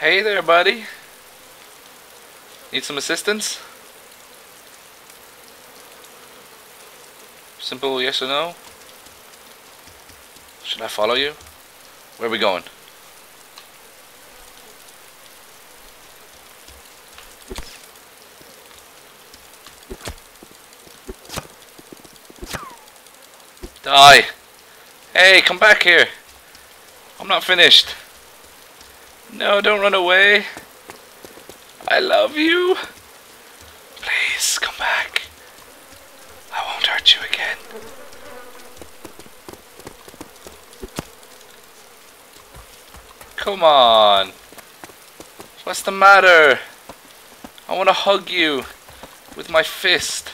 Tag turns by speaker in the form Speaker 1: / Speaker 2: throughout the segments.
Speaker 1: Hey there, buddy. Need some assistance? Simple yes or no? Should I follow you? Where are we going? Die! Hey, come back here! I'm not finished. No, don't run away. I love you. Please, come back. I won't hurt you again. Come on. What's the matter? I want to hug you with my fist.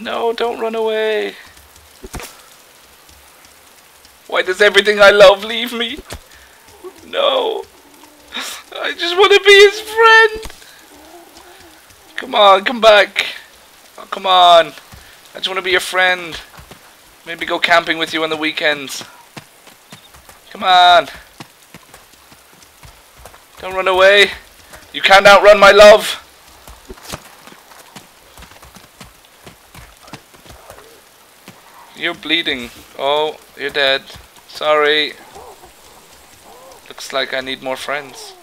Speaker 1: No, don't run away. Why does everything I love leave me? No. I just want to be his friend. Come on, come back. Oh, come on. I just want to be your friend. Maybe go camping with you on the weekends. Come on. Don't run away. You can't outrun my love. You're bleeding. Oh, you're dead. Sorry. Looks like I need more friends.